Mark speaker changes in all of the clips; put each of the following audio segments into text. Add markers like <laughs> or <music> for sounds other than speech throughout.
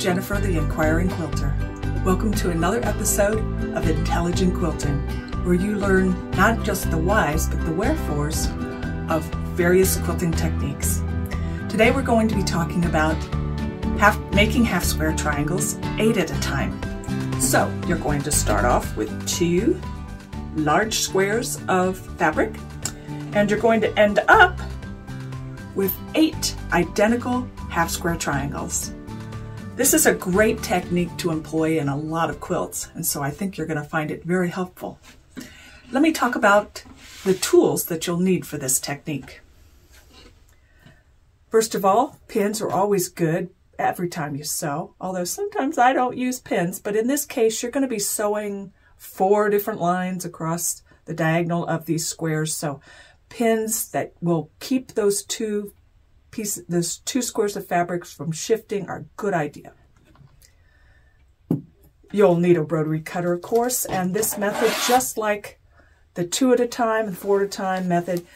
Speaker 1: Jennifer, the Inquiring Quilter. Welcome to another episode of Intelligent Quilting, where you learn not just the whys, but the wherefores of various quilting techniques. Today we're going to be talking about half, making half square triangles eight at a time. So you're going to start off with two large squares of fabric and you're going to end up with eight identical half square triangles. This is a great technique to employ in a lot of quilts, and so I think you're going to find it very helpful. Let me talk about the tools that you'll need for this technique. First of all, pins are always good every time you sew, although sometimes I don't use pins, but in this case, you're going to be sewing four different lines across the diagonal of these squares, so pins that will keep those two pieces, those two squares of fabric from shifting are a good idea. You'll need a rotary cutter, of course, and this method, just like the two at a time and four at a time method,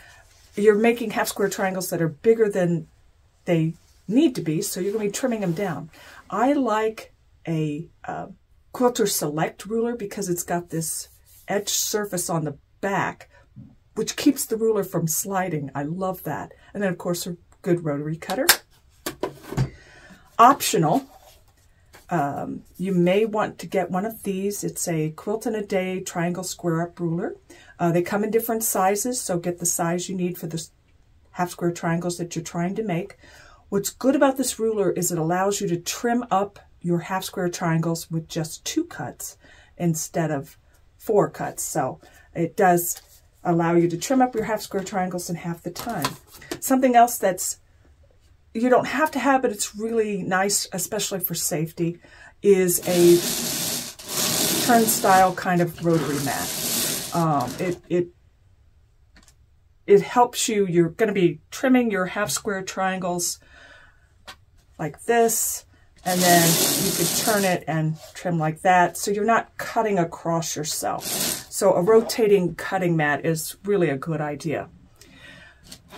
Speaker 1: you're making half square triangles that are bigger than they need to be, so you're going to be trimming them down. I like a uh, Quilter Select ruler because it's got this edge surface on the back which keeps the ruler from sliding. I love that. And then, of course, a good rotary cutter. Optional, um, you may want to get one of these. It's a Quilt in a Day Triangle Square Up Ruler. Uh, they come in different sizes, so get the size you need for the half square triangles that you're trying to make. What's good about this ruler is it allows you to trim up your half square triangles with just two cuts instead of four cuts. So it does allow you to trim up your half square triangles in half the time. Something else that's you don't have to have, but it's really nice, especially for safety, is a turnstile kind of rotary mat. Um, it, it, it helps you, you're going to be trimming your half square triangles like this, and then you could turn it and trim like that so you're not cutting across yourself. So a rotating cutting mat is really a good idea.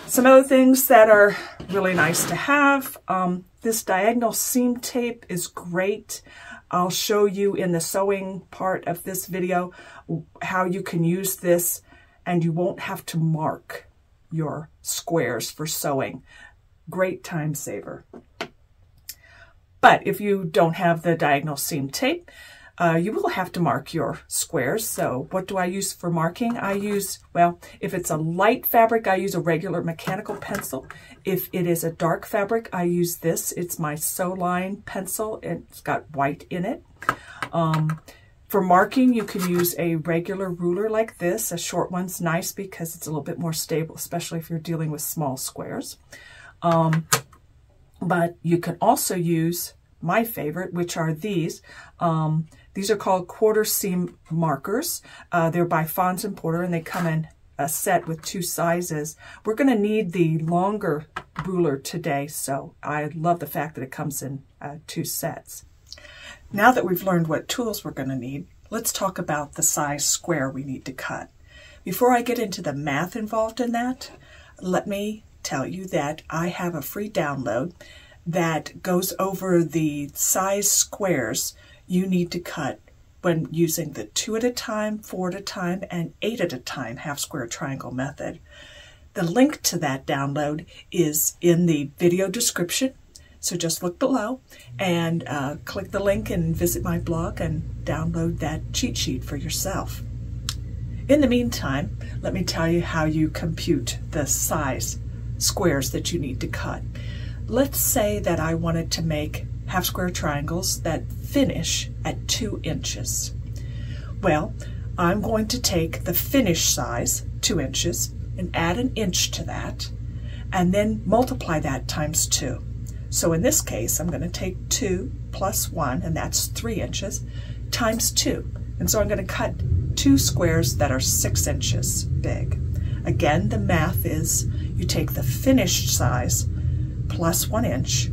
Speaker 1: Some other things that are really nice to have. Um, this diagonal seam tape is great. I'll show you in the sewing part of this video how you can use this and you won't have to mark your squares for sewing. Great time saver. But if you don't have the diagonal seam tape, uh, you will have to mark your squares. So what do I use for marking? I use, well, if it's a light fabric, I use a regular mechanical pencil. If it is a dark fabric, I use this. It's my Sewline pencil. It's got white in it. Um, for marking, you can use a regular ruler like this. A short one's nice because it's a little bit more stable, especially if you're dealing with small squares. Um, but you can also use my favorite, which are these. Um, these are called quarter seam markers. Uh, they're by Fons and Porter, and they come in a set with two sizes. We're going to need the longer ruler today, so I love the fact that it comes in uh, two sets. Now that we've learned what tools we're going to need, let's talk about the size square we need to cut. Before I get into the math involved in that, let me tell you that I have a free download that goes over the size squares you need to cut when using the two at a time, four at a time, and eight at a time half square triangle method. The link to that download is in the video description, so just look below and uh, click the link and visit my blog and download that cheat sheet for yourself. In the meantime, let me tell you how you compute the size squares that you need to cut. Let's say that I wanted to make half square triangles that finish at two inches. Well, I'm going to take the finish size, two inches, and add an inch to that, and then multiply that times two. So in this case, I'm going to take two plus one, and that's three inches, times two. And so I'm going to cut two squares that are six inches big. Again, the math is you take the finished size plus one inch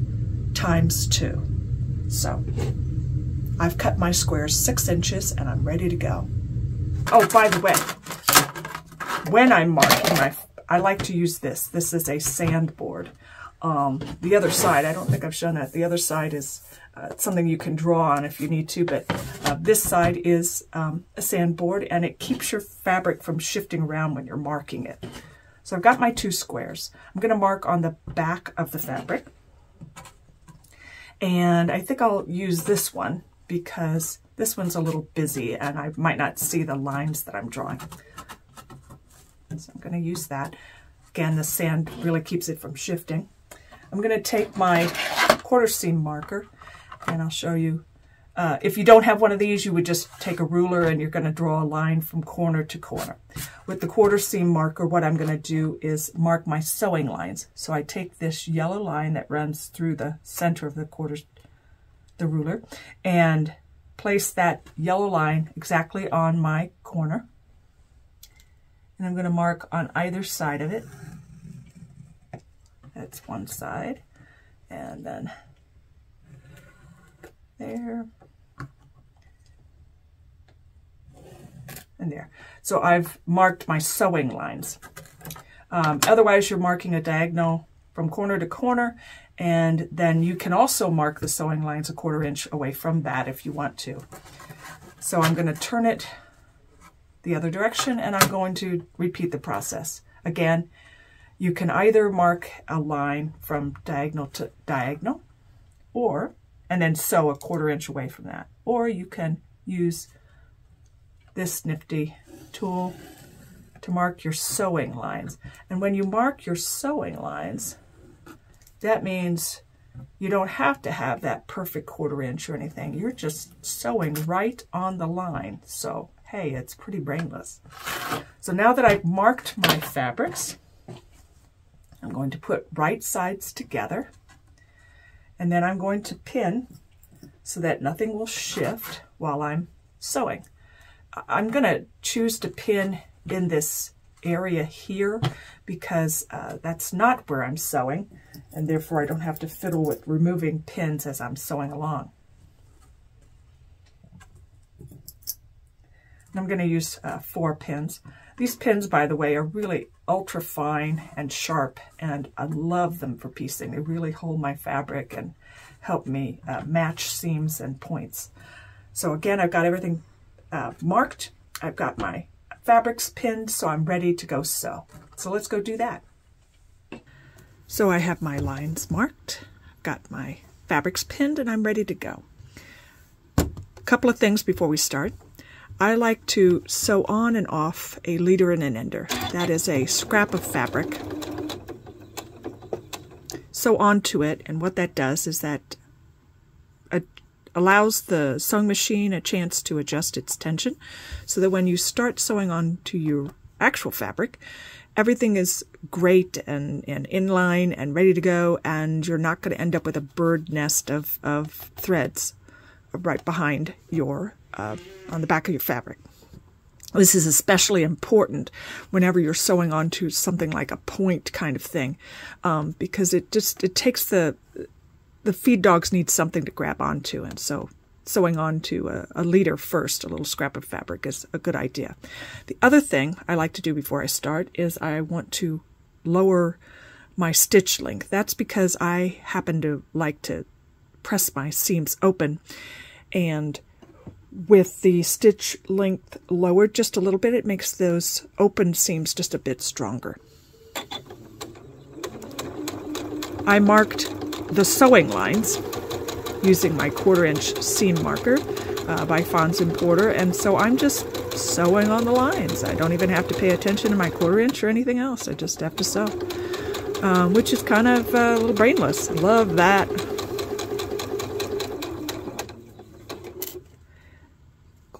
Speaker 1: times two. So I've cut my squares six inches and I'm ready to go. Oh, by the way, when I'm marking my, I like to use this. This is a sand board. um, the other side. I don't think I've shown that. The other side is uh, something you can draw on if you need to, but uh, this side is um, a sandboard and it keeps your fabric from shifting around when you're marking it. So I've got my two squares. I'm going to mark on the back of the fabric. And I think I'll use this one because this one's a little busy and I might not see the lines that I'm drawing. So I'm going to use that. Again, the sand really keeps it from shifting. I'm going to take my quarter seam marker and I'll show you. Uh, if you don't have one of these, you would just take a ruler and you're going to draw a line from corner to corner. With the quarter seam marker, what I'm going to do is mark my sewing lines. So I take this yellow line that runs through the center of the quarter, the ruler, and place that yellow line exactly on my corner. And I'm going to mark on either side of it. That's one side. And then there. There. So I've marked my sewing lines. Um, otherwise, you're marking a diagonal from corner to corner, and then you can also mark the sewing lines a quarter inch away from that if you want to. So I'm going to turn it the other direction, and I'm going to repeat the process. Again, you can either mark a line from diagonal to diagonal, or, and then sew a quarter inch away from that. Or you can use this nifty tool to mark your sewing lines. And when you mark your sewing lines, that means you don't have to have that perfect quarter inch or anything. You're just sewing right on the line. So, hey, it's pretty brainless. So now that I've marked my fabrics, I'm going to put right sides together and then I'm going to pin so that nothing will shift while I'm sewing. I'm going to choose to pin in this area here because uh, that's not where I'm sewing and therefore I don't have to fiddle with removing pins as I'm sewing along. I'm going to use uh, four pins. These pins, by the way, are really ultra fine and sharp, and I love them for piecing. They really hold my fabric and help me uh, match seams and points. So again, I've got everything uh, marked. I've got my fabrics pinned, so I'm ready to go sew. So let's go do that. So I have my lines marked, got my fabrics pinned, and I'm ready to go. A couple of things before we start. I like to sew on and off a leader and an ender. That is a scrap of fabric. Sew onto it, and what that does is that allows the sewing machine a chance to adjust its tension so that when you start sewing onto your actual fabric, everything is great and, and in line and ready to go, and you're not going to end up with a bird nest of, of threads right behind your uh, on the back of your fabric. This is especially important whenever you're sewing onto something like a point kind of thing, um, because it just it takes the the feed dogs need something to grab onto, and so sewing onto a, a leader first, a little scrap of fabric, is a good idea. The other thing I like to do before I start is I want to lower my stitch length. That's because I happen to like to press my seams open and with the stitch length lowered just a little bit, it makes those open seams just a bit stronger. I marked the sewing lines using my quarter inch seam marker uh, by Fons and Porter, and so I'm just sewing on the lines. I don't even have to pay attention to my quarter inch or anything else. I just have to sew, um, which is kind of uh, a little brainless. Love that.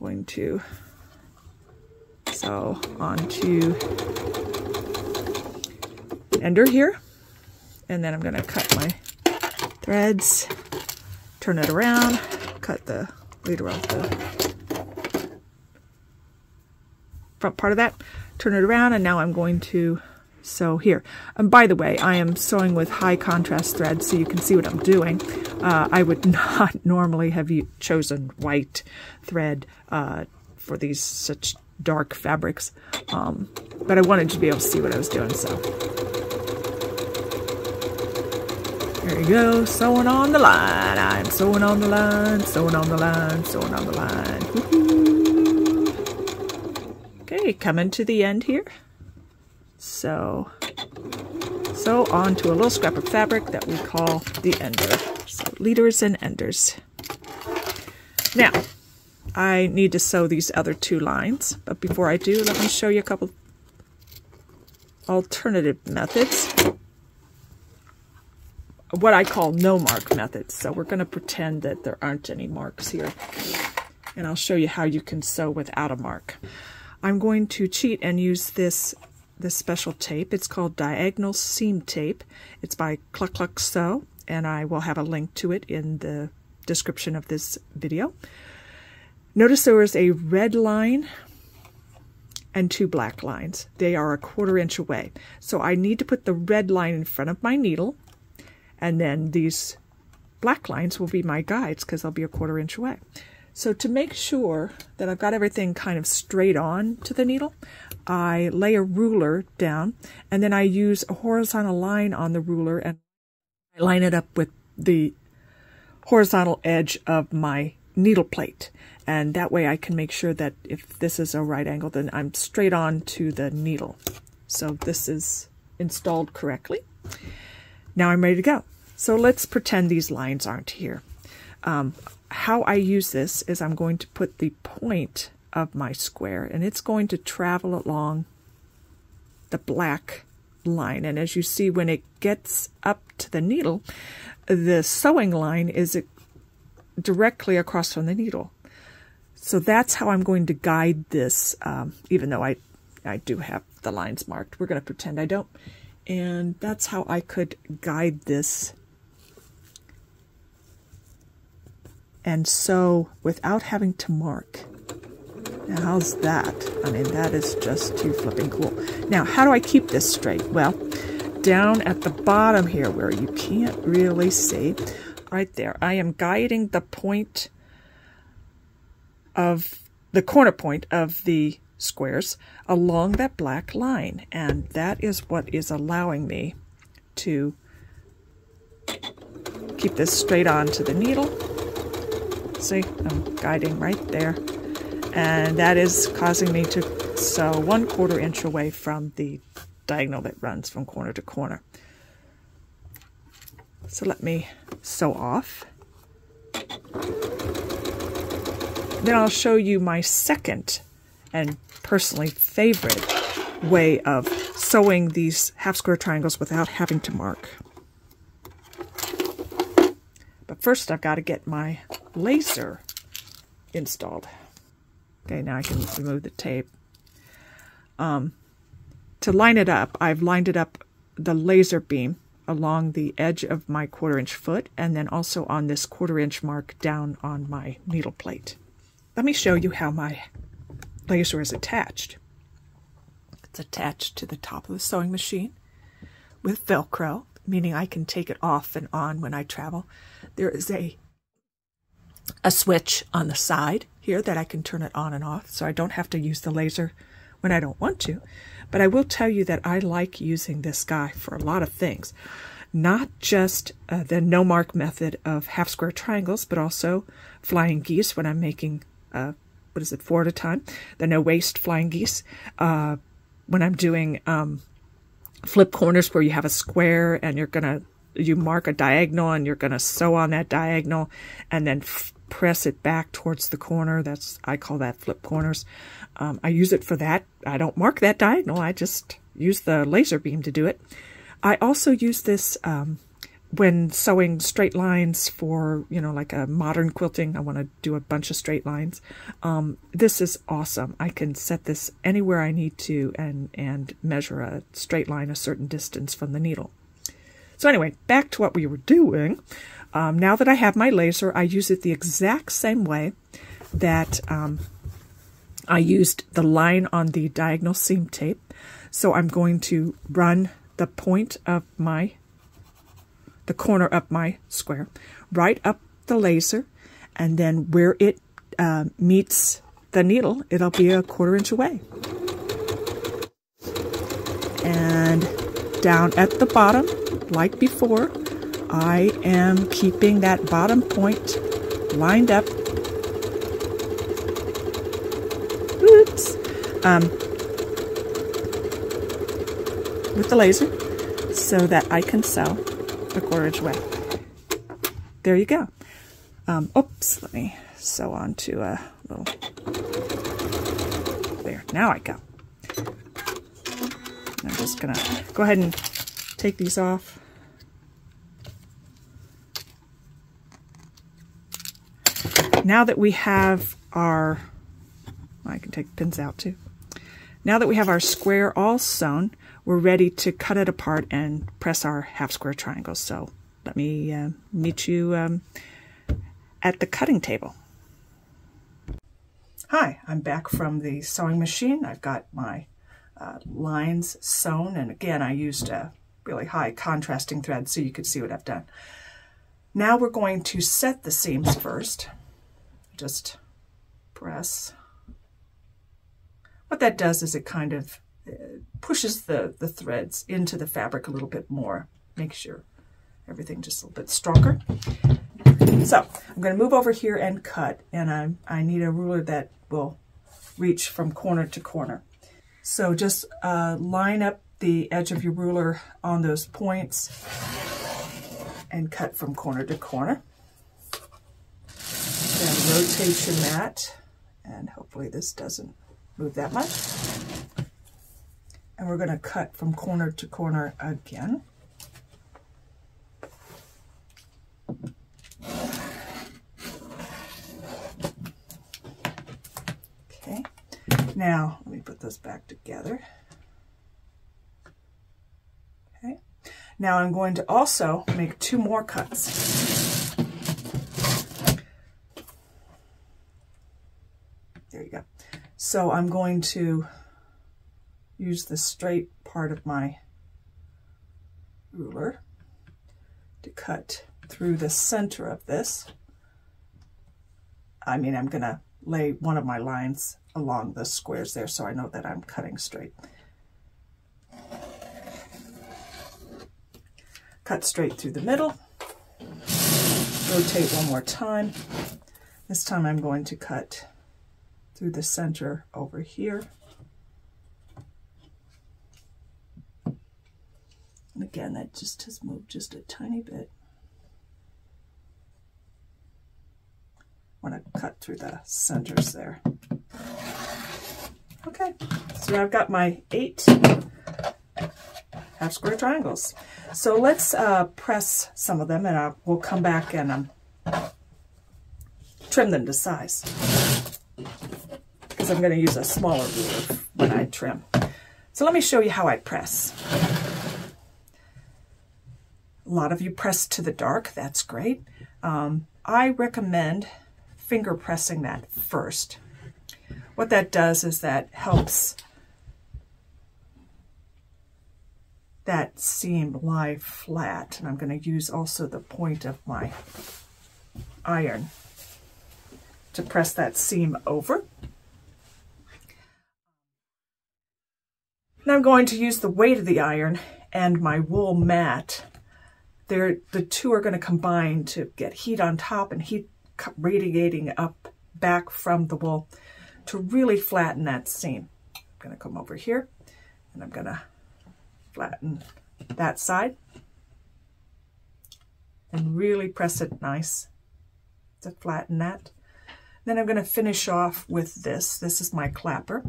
Speaker 1: going to sew onto ender here. And then I'm going to cut my threads, turn it around, cut the leader off the front part of that, turn it around, and now I'm going to sew here. And by the way, I am sewing with high contrast thread so you can see what I'm doing. Uh, I would <laughs> not normally have chosen white thread uh, for these such dark fabrics, um, but I wanted to be able to see what I was doing, so. There you go, sewing on the line. I'm sewing on the line, sewing on the line, sewing on the line. Okay, coming to the end here. So, sew onto a little scrap of fabric that we call the ender. So, leaders and enders. Now, I need to sew these other two lines, but before I do, let me show you a couple alternative methods what I call no mark methods. So we're going to pretend that there aren't any marks here. And I'll show you how you can sew without a mark. I'm going to cheat and use this this special tape. It's called Diagonal Seam Tape. It's by Cluck Cluck Sew, and I will have a link to it in the description of this video. Notice there is a red line and two black lines. They are a quarter inch away. So I need to put the red line in front of my needle and then these black lines will be my guides because they'll be a quarter inch away. So to make sure that I've got everything kind of straight on to the needle, I lay a ruler down and then I use a horizontal line on the ruler and I line it up with the horizontal edge of my needle plate. And that way I can make sure that if this is a right angle, then I'm straight on to the needle. So this is installed correctly. Now I'm ready to go. So let's pretend these lines aren't here. Um, how I use this is I'm going to put the point of my square and it's going to travel along the black line. And as you see, when it gets up to the needle, the sewing line is directly across from the needle. So that's how I'm going to guide this, um, even though I, I do have the lines marked. We're going to pretend I don't. And that's how I could guide this and sew without having to mark. Now, how's that? I mean, that is just too flipping cool. Now, how do I keep this straight? Well, down at the bottom here where you can't really see, right there, I am guiding the point of the corner point of the squares along that black line. And that is what is allowing me to keep this straight on to the needle See, I'm guiding right there. And that is causing me to sew one quarter inch away from the diagonal that runs from corner to corner. So let me sew off. Then I'll show you my second and personally favorite way of sewing these half square triangles without having to mark. But first I've got to get my laser installed. Okay, now I can remove the tape. Um, to line it up, I've lined it up the laser beam along the edge of my quarter inch foot and then also on this quarter inch mark down on my needle plate. Let me show you how my laser is attached. It's attached to the top of the sewing machine with Velcro, meaning I can take it off and on when I travel. There is a a switch on the side here that I can turn it on and off so I don't have to use the laser when I don't want to. But I will tell you that I like using this guy for a lot of things. Not just uh, the no mark method of half square triangles, but also flying geese when I'm making, uh, what is it, four at a time? The no waste flying geese. Uh, when I'm doing um, flip corners where you have a square and you're going to you mark a diagonal and you're going to sew on that diagonal and then press it back towards the corner. That's I call that flip corners. Um, I use it for that. I don't mark that diagonal. I just use the laser beam to do it. I also use this um, when sewing straight lines for, you know, like a modern quilting. I want to do a bunch of straight lines. Um, this is awesome. I can set this anywhere I need to and, and measure a straight line a certain distance from the needle. So anyway, back to what we were doing. Um, now that I have my laser, I use it the exact same way that um, I used the line on the diagonal seam tape. So I'm going to run the point of my, the corner of my square, right up the laser, and then where it uh, meets the needle, it'll be a quarter inch away. And down at the bottom, like before, I am keeping that bottom point lined up. Oops. Um, with the laser so that I can sew quarter inch away. There you go. Um, oops, let me sew on to a little, there, now I go. I'm just gonna go ahead and take these off. Now that we have our, I can take the pins out too. Now that we have our square all sewn, we're ready to cut it apart and press our half square triangles. So let me uh, meet you um, at the cutting table. Hi, I'm back from the sewing machine. I've got my uh, lines sewn, and again, I used a really high contrasting thread so you could see what I've done. Now we're going to set the seams first. Just press. What that does is it kind of pushes the, the threads into the fabric a little bit more, makes sure everything just a little bit stronger. So I'm going to move over here and cut, and I, I need a ruler that will reach from corner to corner. So just uh, line up the edge of your ruler on those points and cut from corner to corner. Then rotate your mat, and hopefully this doesn't move that much. And we're going to cut from corner to corner again. Okay, now, let me put those back together. Okay. Now I'm going to also make two more cuts. There you go. So I'm going to use the straight part of my ruler to cut through the center of this. I mean, I'm going to lay one of my lines along the squares there so I know that I'm cutting straight. Cut straight through the middle. Rotate one more time. This time I'm going to cut through the center over here. Again, that just has moved just a tiny bit. want to cut through the centers there. Okay, so I've got my eight half square triangles. So let's uh, press some of them and I, we'll come back and um, trim them to size. Because I'm going to use a smaller ruler when I trim. So let me show you how I press. Lot of you press to the dark, that's great. Um, I recommend finger pressing that first. What that does is that helps that seam lie flat. And I'm going to use also the point of my iron to press that seam over. Now I'm going to use the weight of the iron and my wool mat. They're, the two are going to combine to get heat on top and heat radiating up back from the wool to really flatten that seam. I'm going to come over here and I'm going to flatten that side and really press it nice to flatten that. Then I'm going to finish off with this. This is my clapper.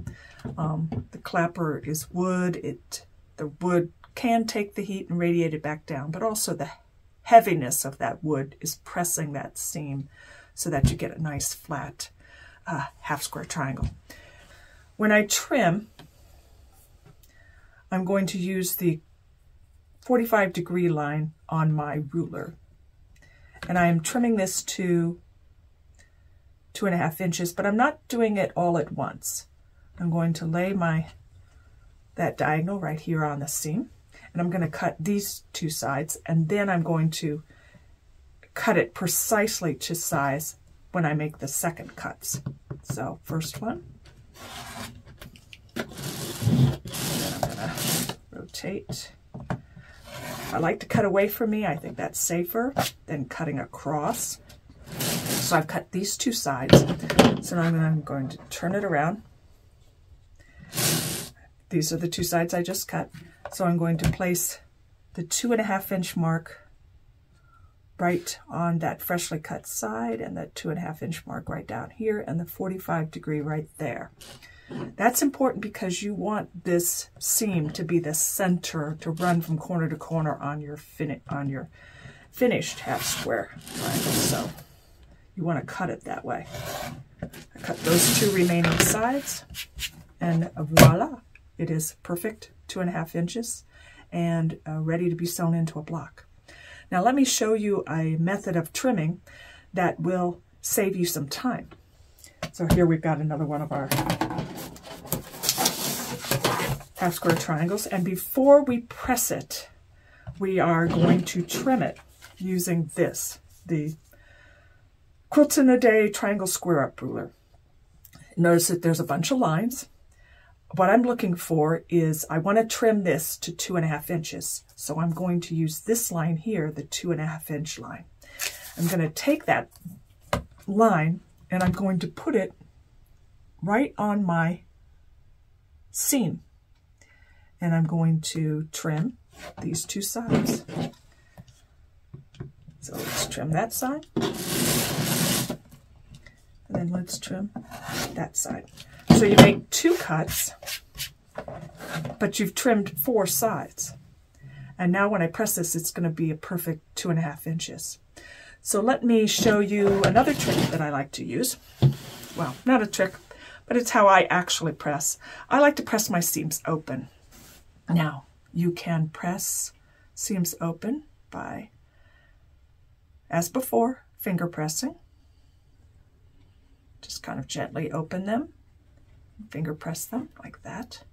Speaker 1: Um, the clapper is wood. It The wood can take the heat and radiate it back down, but also the heaviness of that wood is pressing that seam so that you get a nice flat uh, half square triangle. When I trim, I'm going to use the 45 degree line on my ruler. And I am trimming this to two and a half inches, but I'm not doing it all at once. I'm going to lay my that diagonal right here on the seam, and I'm going to cut these two sides, and then I'm going to cut it precisely to size when I make the second cuts. So first one. Then I'm going to rotate I like to cut away from me. I think that's safer than cutting across. So I've cut these two sides. So now I'm going to turn it around. These are the two sides I just cut. So I'm going to place the two and a half inch mark right on that freshly cut side and that two and a half inch mark right down here and the 45 degree right there. That's important because you want this seam to be the center to run from corner to corner on your on your finished half square triangle. So you want to cut it that way. I cut those two remaining sides and voila, it is perfect two and a half inches and uh, ready to be sewn into a block. Now let me show you a method of trimming that will save you some time. So here we've got another one of our half square triangles. And before we press it, we are going to trim it using this, the Quilts in a Day Triangle Square Up Ruler. Notice that there's a bunch of lines. What I'm looking for is I want to trim this to two and a half inches. So I'm going to use this line here, the two and a half inch line. I'm going to take that line and I'm going to put it right on my seam. And I'm going to trim these two sides. So let's trim that side. And then let's trim that side. So you make two cuts, but you've trimmed four sides. And now when I press this, it's going to be a perfect two and a half inches. So let me show you another trick that I like to use. Well, not a trick, but it's how I actually press. I like to press my seams open. Now, you can press seams open by, as before, finger pressing. Just kind of gently open them, finger press them like that.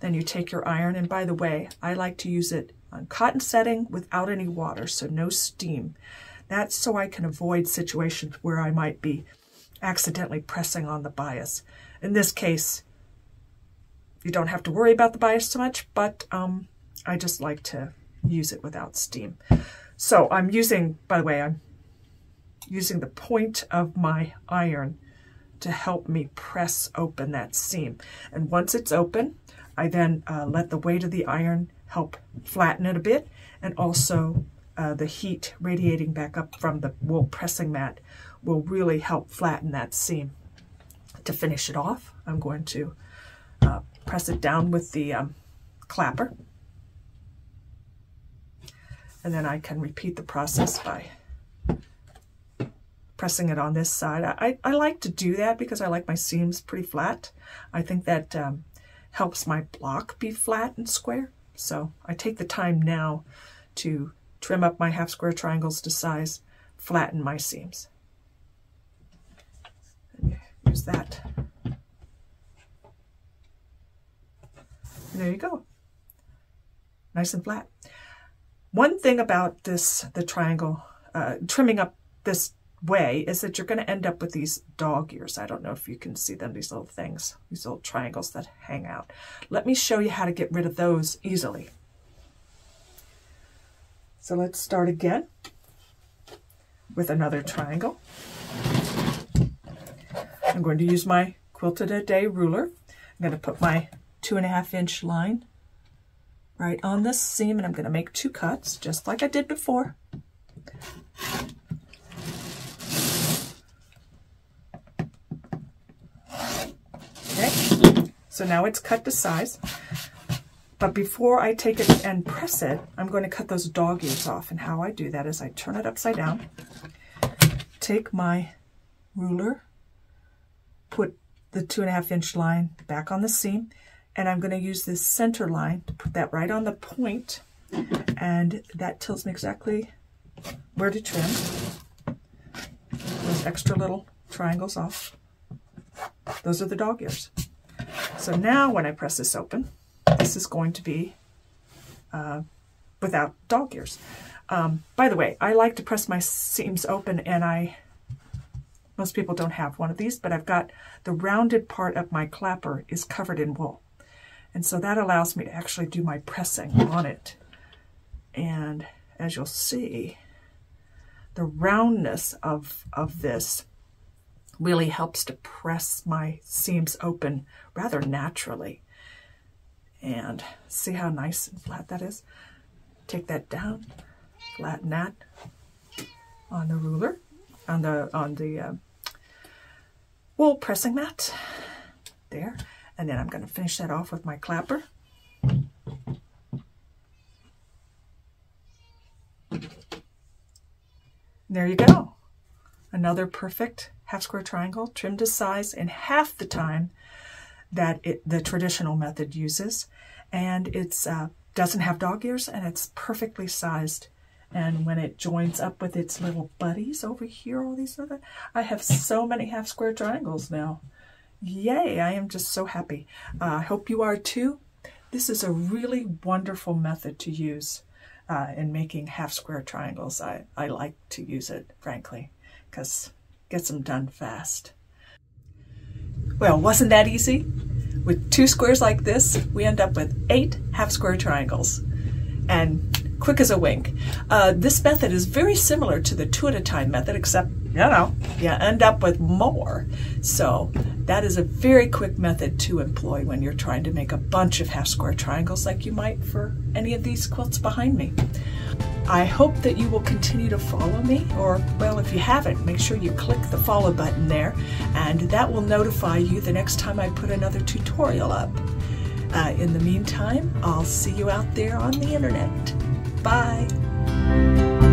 Speaker 1: Then you take your iron, and by the way, I like to use it on cotton setting without any water, so no steam. That's so I can avoid situations where I might be accidentally pressing on the bias. In this case, you don't have to worry about the bias too much, but um, I just like to use it without steam. So I'm using, by the way, I'm using the point of my iron to help me press open that seam. And once it's open, I then uh, let the weight of the iron help flatten it a bit and also uh, the heat radiating back up from the wool pressing mat will really help flatten that seam. To finish it off, I'm going to uh, press it down with the um, clapper. And then I can repeat the process by pressing it on this side. I, I like to do that because I like my seams pretty flat. I think that um, helps my block be flat and square. So I take the time now to trim up my half square triangles to size, flatten my seams. Use that. And there you go. Nice and flat. One thing about this, the triangle, uh, trimming up this way is that you're going to end up with these dog ears. I don't know if you can see them, these little things, these little triangles that hang out. Let me show you how to get rid of those easily. So let's start again with another triangle. I'm going to use my Quilt in a Day ruler. I'm going to put my two and a half inch line right on this seam and I'm going to make two cuts just like I did before. So now it's cut to size. But before I take it and press it, I'm going to cut those dog ears off. And how I do that is I turn it upside down, take my ruler, put the two and a half inch line back on the seam, and I'm going to use this center line to put that right on the point, and that tells me exactly where to trim those extra little triangles off. Those are the dog ears. So now when I press this open, this is going to be uh, without dog ears. Um, by the way, I like to press my seams open and I, most people don't have one of these, but I've got the rounded part of my clapper is covered in wool. And so that allows me to actually do my pressing on it And as you'll see, the roundness of, of this really helps to press my seams open rather naturally. And see how nice and flat that is? Take that down, flatten that on the ruler, on the, on the uh, wool pressing mat. There. And then I'm going to finish that off with my clapper. There you go. Another perfect half square triangle trimmed to size in half the time that it, the traditional method uses. And it uh, doesn't have dog ears and it's perfectly sized. And when it joins up with its little buddies over here, all these other, I have so many half square triangles now. Yay, I am just so happy. Uh, I hope you are too. This is a really wonderful method to use uh, in making half square triangles. I, I like to use it, frankly, because gets them done fast. Well, wasn't that easy? With two squares like this, we end up with eight half square triangles. And quick as a wink. Uh, this method is very similar to the two at a time method, except, you know, you end up with more. So that is a very quick method to employ when you're trying to make a bunch of half square triangles like you might for any of these quilts behind me. I hope that you will continue to follow me, or, well, if you haven't, make sure you click the follow button there, and that will notify you the next time I put another tutorial up. Uh, in the meantime, I'll see you out there on the internet. Bye.